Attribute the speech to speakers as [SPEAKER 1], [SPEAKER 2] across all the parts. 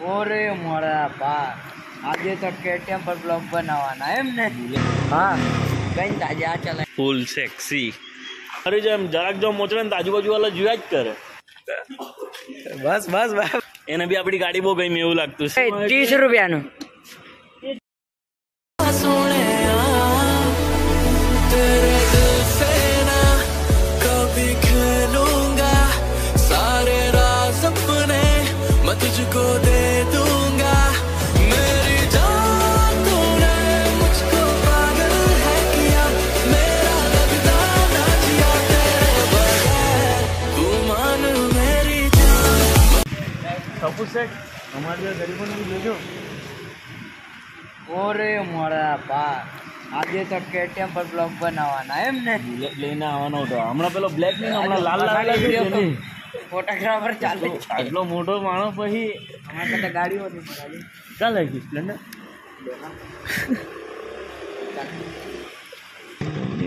[SPEAKER 1] ઓરે મોરા બા આજે તો કેટીએમ પર બ્લોગ બનાવવાના એમ ને? હા કઈ તાજે આ ચલાય
[SPEAKER 2] ફૂલ સેક્સી અરે જેમ જરાક જો મોચરે ને તો આજુબાજુ વાળા જોયા જ કરે.
[SPEAKER 1] બસ બસ બસ.
[SPEAKER 2] એને બી આપણી ગાડી બહુ ગઈ એવું લાગતું છે.
[SPEAKER 1] ત્રીસ રૂપિયાનું. ઓરે બા આજે તો કેટીએમ પર બ્લોગ બનાવવાના એમ ને?
[SPEAKER 2] લે- લઈને આવવાનો હતો. હમણાં પેલો બ્લેક નહીં હમણાં લાલ લાલ
[SPEAKER 1] ફોટોગ્રાફર ચાલે.
[SPEAKER 2] આટલો મોટો માણસ પછી
[SPEAKER 1] અમારા કરતા ગાડીઓ હતી પણ
[SPEAKER 2] ચાલે ગઈ સ્પ્લેન્ડર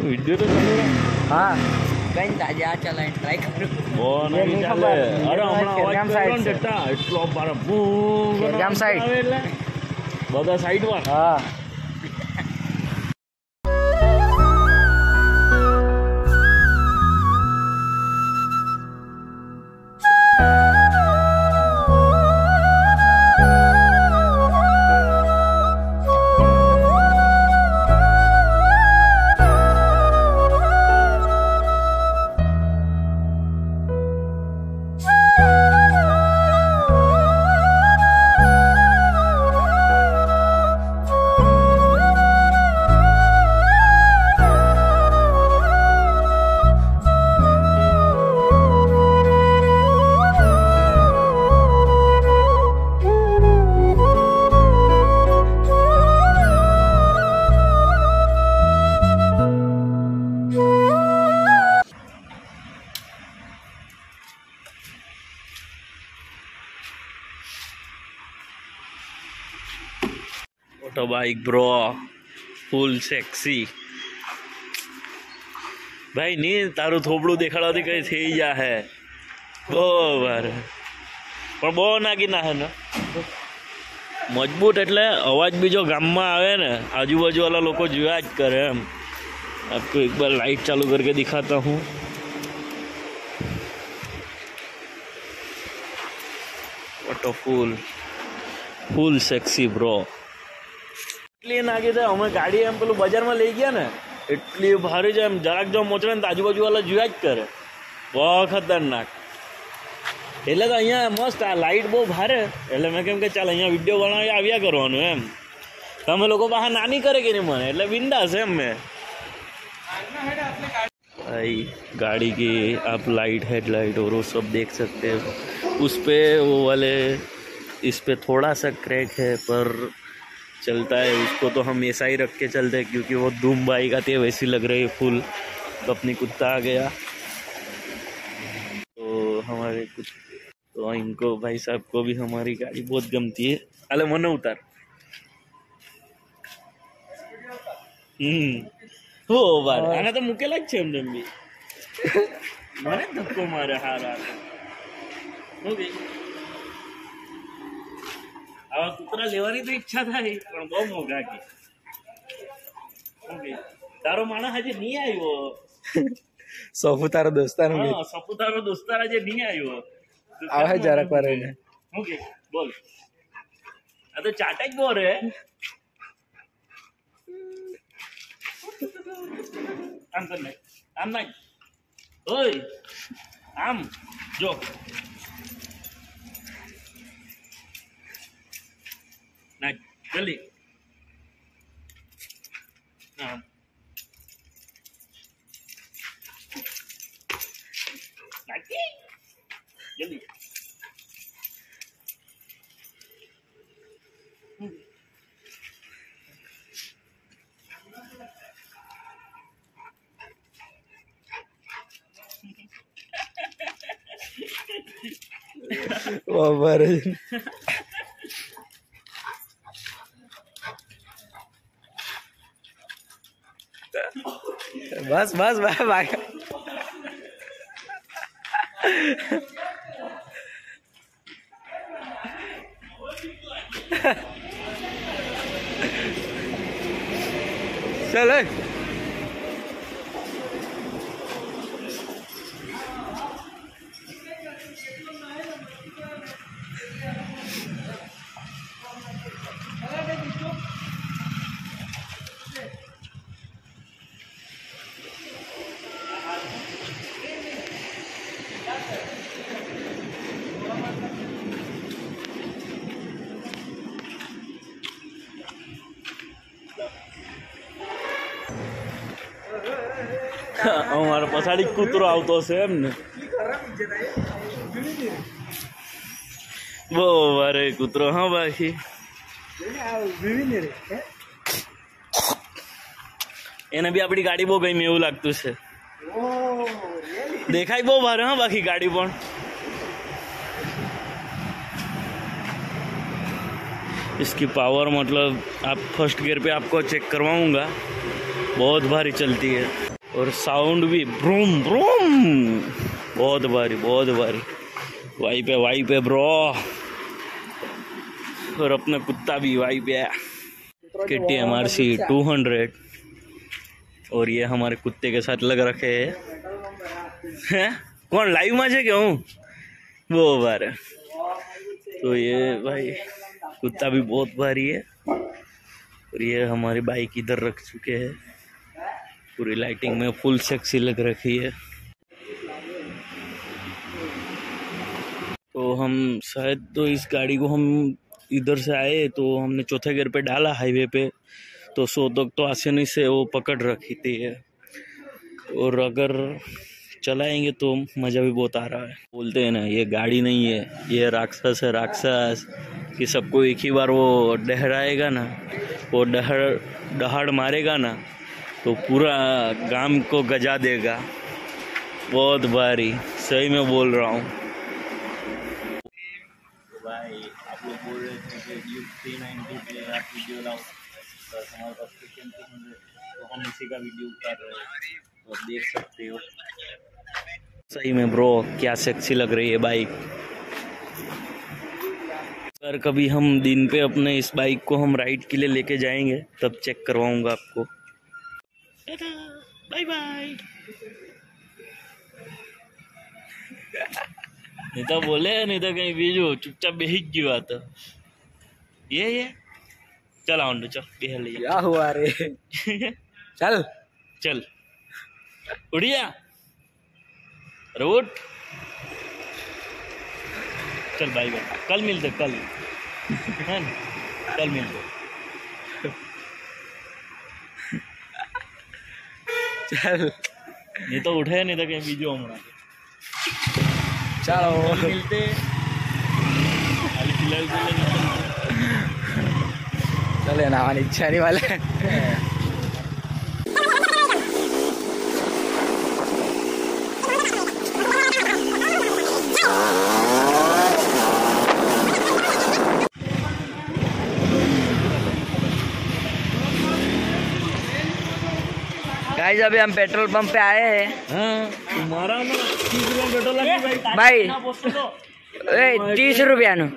[SPEAKER 2] વીડિયો તો ચાલુ રાખ.
[SPEAKER 1] હા. કઈ આજે આ ચાલે ટ્રાય કરું. બોન
[SPEAKER 2] ચાલે. અરે હમણાં અવાજ
[SPEAKER 1] કરો
[SPEAKER 2] ને એટલો બાર બૂમ ગામ સાઈડ બધા સાઈડમાં.
[SPEAKER 1] હા.
[SPEAKER 2] motorbike bro full sexy ભાઈ નહીં તારું થોબડું દેખાડવાથી કંઈ થઈ જાહે બરાબર પણ બહુ નાખી નાખે ને મજબૂત એટલે અવાજ બીજો ગામમાં આવે ને આજુબાજુવાળા લોકો જોયા જ કરે એમ આપકો એક બાર લાઇટ ચાલુ કરકે દિખાતા હું what full full sexy bro એટલી નાખી દે અમે ગાડી એમ પેલું બજારમાં લઈ ગયા ને એટલી ભારે છે એમ જરાક જો મોચડે ને તો આજુબાજુ વાળા જોયા જ કરે બહુ ખતરનાક એટલે તો અહીંયા મસ્ત આ લાઇટ બહુ ભારે એટલે મેં કેમ કે ચાલ અહીંયા વિડીયો બનાવી આવ્યા કરવાનું એમ તમે લોકો બહાર નાની કરે કે નહીં મને એટલે બિંદાસ એમ મેં भाई गाड़ी की आप लाइट हेडलाइट और वो सब देख सकते हो उस पे वो वाले इस पे थोड़ा सा क्रैक है पर चलता है उसको तो हम ऐसा ही रख के चलते हैं क्योंकि वो धूम बाइक आती है वैसी लग रही है फुल तो अपनी कुत्ता आ गया तो हमारे कुछ तो इनको भाई साहब को भी हमारी गाड़ी बहुत गमती है अले मन उतार हम्म હો વાર આને તો મૂકેલા જ છે એમને એમ બી મને જ ધક્કો મારે હાર હાર ઓકે આવા કૂતરા લેવાની તો ઈચ્છા થાય પણ બહુ મોંઘા કે. તારો માણસ આજે નહીં આવ્યો.
[SPEAKER 1] સપુતારો તારો દોસ્તાનો
[SPEAKER 2] હા સપુતારો દોસ્તાર હજી નહીં આવ્યો.
[SPEAKER 1] આવે જરાક વાર
[SPEAKER 2] મોંઘું
[SPEAKER 1] હું
[SPEAKER 2] ઓકે બોલ. આ તો ચાટે જ બહુ રે આમ કર આમ નાખ. ઓય. આમ. જો. Ali. ah, Aqui. E ali.
[SPEAKER 1] Hum. Wah. बस बस बस भाई। चलो।
[SPEAKER 2] અમારા પછાડી કૂતરો આવતો હશે એમ ને બહુ વારે કૂતરો હા બાકી એને બી આપણી ગાડી બહુ ગમી એવું લાગતું છે દેખાય બહુ ભારે હા બાકી ગાડી પણ इसकी पावर मतलब आप फर्स्ट गियर पे आपको चेक करवाऊंगा बहुत भारी चलती है और साउंड भी ब्रूम ब्रूम। बहुत भारी बहुत भारी। वाई पे वाई पे ब्रो और अपना कुत्ता भी वाई पे K T M R C two hundred और ये हमारे कुत्ते के साथ लग रखे हैं। हैं? कौन लाइव में है क्या हूँ? वो बार। तो ये भाई, कुत्ता भी बहुत भारी है। और ये हमारी बाइक इधर रख चुके हैं। पूरी लाइटिंग में फुल सेक्सी लग रखी है। तो हम शायद तो इस गाड़ी को हम इधर से आए तो हमने चौथे गियर पे डाला हाईवे पे तो सो तक तो आसानी से वो पकड़ रखी थी है और अगर चलाएँगे तो मज़ा भी बहुत आ रहा है। बोलते हैं ना, ये गाड़ी नहीं है, ये राक्षस है, राक्षस। कि सबको एक ही बार वो डहराएगा ना, वो डहर, डहाड़ मारेगा ना तो पूरा गाँव को गजा देगा। बहुत भारी सही में बोल रहा हूँ। भाई आप लोग बोल रहे थे कि यू थ्री नाइन्टी पे आप वीडियो लाओ। बस हमारे पास किचन तो हम इसी का वीडियो कर रहे हैं। तो देख सकते हो। सही में ब्रो क्या सेक्सी लग रही है बाइक अगर कभी हम दिन पे अपने इस बाइक को हम राइड के लिए लेके जाएँगे तब चेक करवाऊँगा आपको। टाटा बाय बाय नहीं तो बोले नहीं तो कहीं बीजू चुपचाप बेहिक गई बात ये ये चल आंडू चल बेह ले
[SPEAKER 1] क्या हुआ रे चल
[SPEAKER 2] चल उड़िया रोट चल बाय बाय कल मिलते कल है ना कल मिलते
[SPEAKER 1] चल।
[SPEAKER 2] ये तो उठे नहीं तो कहीं बीजो हमारा
[SPEAKER 1] चलो।
[SPEAKER 2] मिलते।
[SPEAKER 1] चले ना इच्छा नहीं वाले। गाइस अभी हम पेट्रोल पंप पे आए हैं
[SPEAKER 2] हाँ तुम्हारा ना तीस रुपया पेट्रोल लगी भाई
[SPEAKER 1] भाई
[SPEAKER 2] ना पोस्ट लो
[SPEAKER 1] ए तीस रुपया નું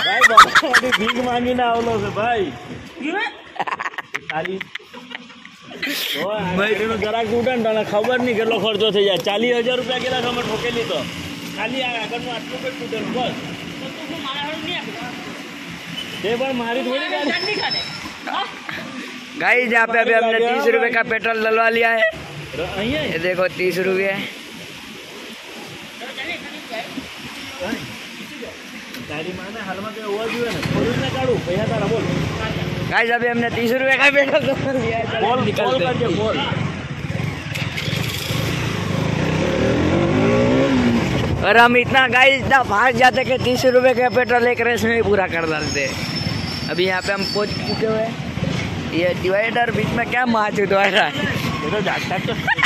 [SPEAKER 2] ભાઈ બાપાની ભીખ માંગીને આવલો છે ભાઈ ખાલી એનો જરાક ઉઠે ને તને ખબર નહીં કેટલો ખર્ચો થઈ જાય ચાલીસ હજાર રૂપિયા કેટલા તમે ઠોકેલી તો ખાલી આ આગળનું આટલું કંઈ તૂટેલું બસ તે પણ મારી થોડી ગાડી
[SPEAKER 1] गाइस यहाँ पे अभी हमने तीस रुपए का पेट्रोल डलवा लिया है। ये देखो तीस रुपये गाइस अभी हमने तीस रुपए का पेट्रोल डलवा लिया है। और हम इतना गाइस इतना भाग जाते कि तीस रुपए के पेट्रोल एक रेस में ही पूरा कर डालते हैं। अभी यहाँ पे हम पहुँच चुके हुए ये डिवाइडर बीच में क्या मार चुका
[SPEAKER 2] तो है? तो